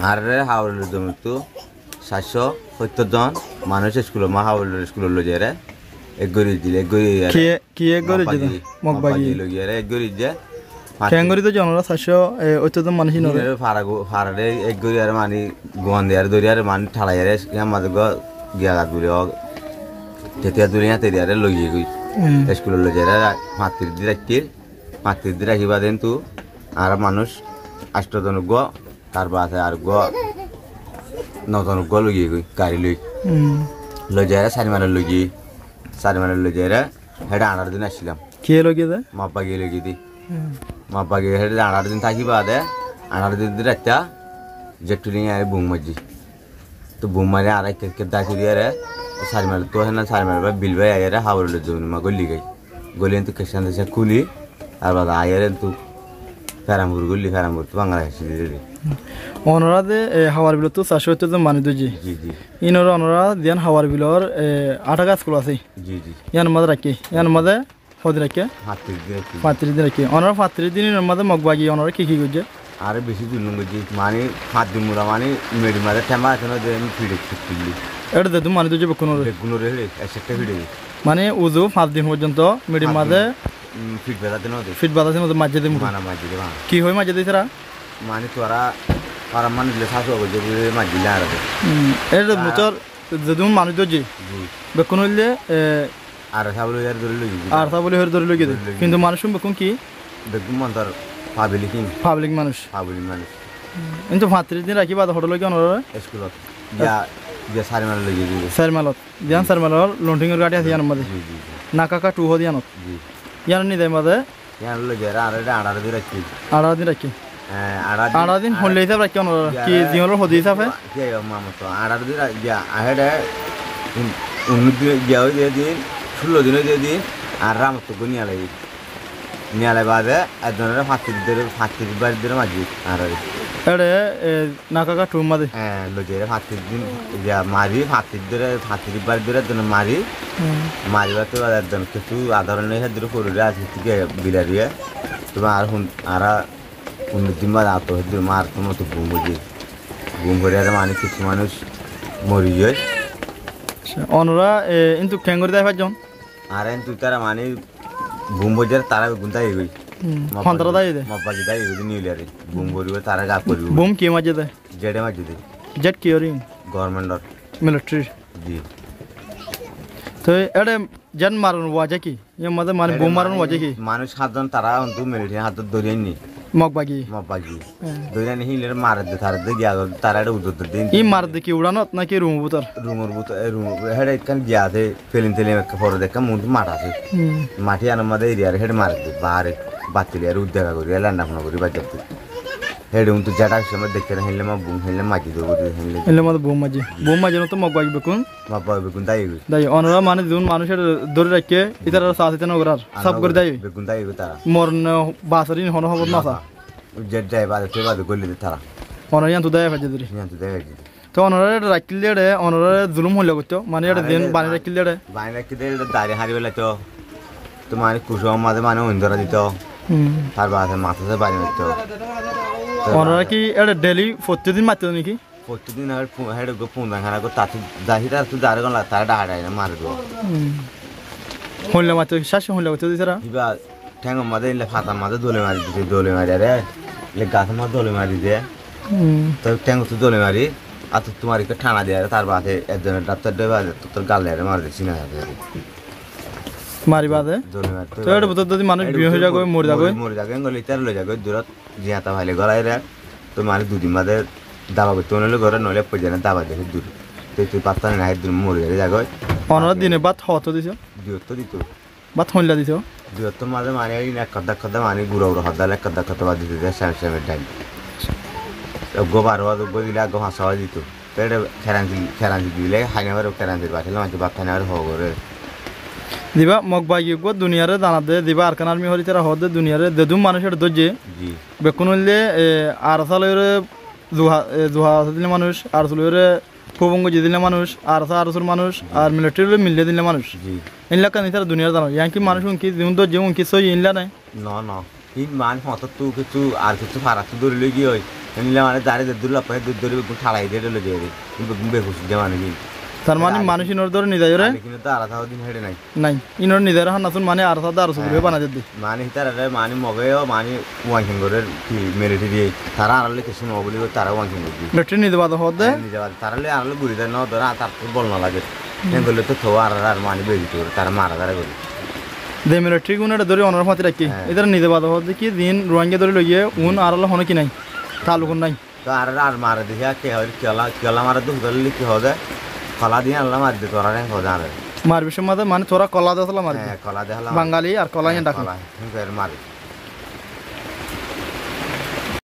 হারে হাওড়ের জমি তো সাতশো সত্তর জন মানুষ স্কুল মা হাওড়ের স্কুল লই যায় রে এক গরি দিলে এক গরি কিয়ে কিয়ে গরে যেতে? মগবাগি লই যায় রে এক গরি যে ক্যাঙ্গরি তো জনরা চারশো অত্যন্ত মানুষই নরে ফারাগো ফারারে এক গরি আর মানি গোয়ান দেয়ার দরি আর মানি ঠালাই রে আমাদের গো গিয়া গাত বলে তেতিয়া দূরে হাতে দিয়ারে লই যাই গই। স্কুল লই যায় রে মাতৃ দি রাখির মাতৃ দি রাখিবা দেন তু। আর মানুষ আষ্টজন গ তার বাসে আর গ নজন গ লই গই গাড়ি লই লই যায় সারি মানে লই গিয়ে সারি মানে লই যায় রে হেডা আনার দিন আসছিলাম কিয়ে লগে দে মাপা গিয়ে লই গিয়ে দি। মাপা গিয়ে হেডে আনার দিন থাকিবা দে। আনার দিন দিন রাখতা জেটু নিয়ে আরে বুম মাজি তো বুম মারে আর এক কে দাখি দিয়ে রে সারি মারে তো হেনা সারি মারে বিল ভাই আয়ারে হাওড়লে জমি মা গলি গাই গলি তো কেশান দেশে খুলি আর বাদা আয়ারে তো ফেরামপুর গলি ফেরামপুর তো বাংলা হাসি দিয়ে অনরা দে হাওয়ার বিলত তো চারশো অত্যন্ত মানুষ দুজি জি জি ইনর অনরা দিয়ান হাওয়ার বিলর আটা গাছ স্কুল আছে জি জি ইয়ান মাঝে রাখি ইয়ান মাঝে হদি রাখি পাত্রিশ দিন রাখি অনরা পাত্রিশ দিনের মাঝে মগবাগি অনরা কি কি করছে আরে বেশি দূর নঙ্গ জি মানে হাত দিন মুড়া মানে মেডি মারে ঠেমা আছে না যে আমি ফিরে ফিরলি এটা দে তুমি মানুষ দুজি বেকুন বেগুনো রে একটা ফিরে মানে উজু পাঁচ দিন পর্যন্ত মাঝে ফিট বেলাতে না দে ফিট বাতাসের মধ্যে মাঝে দিয়ে মানা মাঝি দে বানা কি হয় মাঝে দিয়ে তারা মানে তোরা তোরা মানে দিলে শাশু হবে যে মাঝি দিলে আর এটা মুচর যদি মানুষ দুজি জি বেকুন হইলে আর সাবল ইয়ার ধরে লই আর তা বলে হয়ে ধরে দে। কিন্তু মানুষ বেকুন কি? বেগুন মন তোর পাবিলি কিন পাবলিক মানুষ। পাবিলি মানুষ। কিন্তু পাত্রিশ দিন রাখি বাদ হোটেল অনরা স্কুলত ইয়া ইয়া সারি মানে লই দিবি চার মালত দিয়ান চার মালর লন্টিংয়ের গাড়ি আছে মাঝে জি জি টু হো দিয়ানত জি। ইয়ান দেয় ইয়ার লই যারা আর এটা আড়ার দিয়ে রাখি আড়া দিন রাখি হ্যাঁ আড়ার আড়া দিন হলে হিসাব রাখি অনরা কি জিওর হদি হিসাবে কে মামা তো আড়ার দিয়ে ইয়া আহেডে দিন গিয়া দিয়ে দিন ষোলো দিন দিয়ে দিন আর রাম তো নিয়ে লাগি নিয়ে লাগে বাদে একজনের ফাঁকি দিয়ে ফাঁকি বাড়ি দিয়ে মাঝি আর এড়ে না কাকা টু হ্যাঁ লজে ফাঁকি দিন ইয়া মারি ফাঁকি ধরে ফাঁকি বাড়ি ধরে একজন মারি মারিবার তো একজন কিছু আধারণ হেদ্র করে আছে থেকে বিলারিয়ে তোমার আর হুন আর উনিশ দিন বাদ আতো হেদ্র মার তো মতো ঘুম বুঝি ঘুম করে আর মানে কিছু মানুষ মরি যায় অনরা কিন্তু ঠেঙ্গরি দেয় পাঁচজন আর এন তুই তারা মানে ঘুম বোঝার তারা গুন্তাই গই সন্তরা দেয় দে মপাজি দাই গই নিলে আরে ঘুম বরিব তারা গা করিব বুম কি মাঝে দেয় জেডে মাঝে দে জেট কি ওরিং গভর্নমেন্টর মিলিটারি জি তো এড়ে জেন মারন ওয়াজে কি ইয়ে মাঝে মানে বুম মারন ওয়াজে কি মানুষ সাতজন তারা অন্তু মিলিটারি হাতত ধরিয়ে নি মগবাগি মপাজি ধরিয়ে নি হিলে মারে দে তারা দে গিয়া তারা এটা উদ্যোগ দিন ই মার দেখি উড়ানত নাকি রুম বুতর রুমের বুত রুম হেডে কান গিয়া দে ফেলিন তেলে পরে দেখা মুন্ড মাটা আছে মাটি আনার মধ্যে এরিয়ার হেড মারে দে বাহারে বাতিলি আর উদ্যোগ করি লান্ডা ফোনা করি বাজাতে হেডে উন্তু যেটা সময় দেখতে না হেলে মা বুম হেলে মাটি দেবো হেলে এলে মাঝে বুম মাঝে বুম মাঝে তো মগবাগি বেকুন মা পাবে বেগুন দাই গই দাই অনরা মানে যখন মানুষের ধরে রাখে ইতার সাথে তেন ওরার সব করে দেয়। বেগুন দাই তারা। মরন বাসরিন হন হবর না সা যে যাই বাদে তে বাদে গলি দে তারা। অনরা ইয়ান তো দেয় ফাজে ধরে নিয়ান তো দেই গই তো অনরা রাখিলে রে অনরা জুলুম হইলে করতো মানে এটা দিন বানি রাখিলে রে। বাইরে কি দে দাড়ি হারি বেলা তো তো মানে কুসুম মাঝে মানে অন্ধরা দিত। তার বাদে মাথাতে বাড়ি নিত অনরা কি এটা ডেলি প্রত্যেকদিন মারতে নাকি? প্রতিদিন হেডে গো পুন খানা গো তাতে দাহি তার তুই দাঁড়ে গলা তার ডাহাড়াই না মারে দেবো। হইলে মারতে শাসি হইলে করতে দিছরা কিবা ঠ্যাঙ্গ মাঝে ইলে ফাতা মাঝে দোলে মারি দিছে দোলে মারি রে ইলে গাছ মাঝে দোলে মারি দে তো ঠ্যাঙ্গ তুই দোলে মারি আর তোমার একটু ঠানা দিয়ে তার বাদে একজনের ডাক্তার দেবে তোর গালে মারি দিচ্ছি না মারি বাদে দোলে মারি তো এটা বুঝতে যদি মানুষ বিয়ে হয়ে যাবে মরে যাবে মরে যাবে গলি তার লই যাবে দূরত জিয়াতা ভাইলে গলাই রে তো মানে দুদিন বাদে দাবা করতে নলে ঘরে নলে পড়ে যায় দাবা দেখে তো তুই পাত্তা না দূর মরে যাবে যাগয় অনরা দিনে বাদ হতো দিছ? দূরত্ব দিত। বাদ হইলা দিছ? দূরত্ব মাঝে মানে এক কথা কথা মানে গুড়া উড়া হদাল এক কথা কথা বাদ দেয় শ্যাম শ্যামের টাইম গো বারো হাজার গো দিলে আগে হাসা দিত। তো এটা খেরাঞ্চি খেরাঞ্চি দিলে হাইনাবার খেরাঞ্চির বাঠিলে মাঝে বাদ হব করে দিবা মগ বাগি গো দুনিয়ারে দানা দে দিবা আরকান আর্মি হরি তারা হদে দুনিয়ারে দেদুম মানুষের দজ্জে জি। বেকুন হইলে আর সালের জুহা জুহা দিলে মানুষ আর সুলের ফুবঙ্গ যে দিলে মানুষ আর সা আরসুর মানুষ আর মিলিটারি মিললে দিলে মানুষ। জি। ইনলা কানি তারা দুনিয়ার দানা জানো ইয়াঙ্কি মানুষ উনকি যেমন দজ্জে উনকি সই ইনলা নাই। ন ন। ইন মান হত তু কিছু আর কিছু ফারাক ধরে লই গিয়ে নিলে মানে দাঁড়িয়ে দুধ দুল পাই দুধ ধরে ঠালাই দিয়ে বেগুন যে মানে কি তার মানে মানুষ ইনোর ধরে নিদায়রে কিন্তু তো আর দিন হেডে নাই। নাই। ইনোর নিদায়রে হান নাচুন মানে আর সাদা আর সুগুলো বানা দিদি মানে হিতার মানে মগেও মানে ওয়াঙ্কিং করে কি মেরিটি দিয়ে তারা আড়ালে কিছু মগলি তারা ওয়াঙ্কিং করে মিলিটারি নিদে বাদ হদে নিজে বাদ তারালে আড়ালে ঘুরি দেয় ন ধরে তার তো বল না লাগে। এগুলো তো থো আর আর মানে বেরিয়ে করে তারা মারা তারা করে দে মিলিটারি গুণ এটা ধরে অনার ফাতি রাখি। হ্যাঁ। এদের নিদে বাদ হদে কি দিন রোহিঙ্গা ধরে লইয়ে উন আর হলো হনে কি নাই? তালুকুন নাই। তো আর আর মারা দেখে কে হয় কেলা কেলা মারা দুঃখ ধরলে কি হবে খলা দিয়ে আনলাম আর দিয়ে তোরা রেন হয়ে যাবে মার বিষয় মাঝে মানে তোরা কলা দিয়ে মারবি হ্যাঁ কলা দেখালাম বাঙালি আর কলা ডাক কলা। হিংসের মারে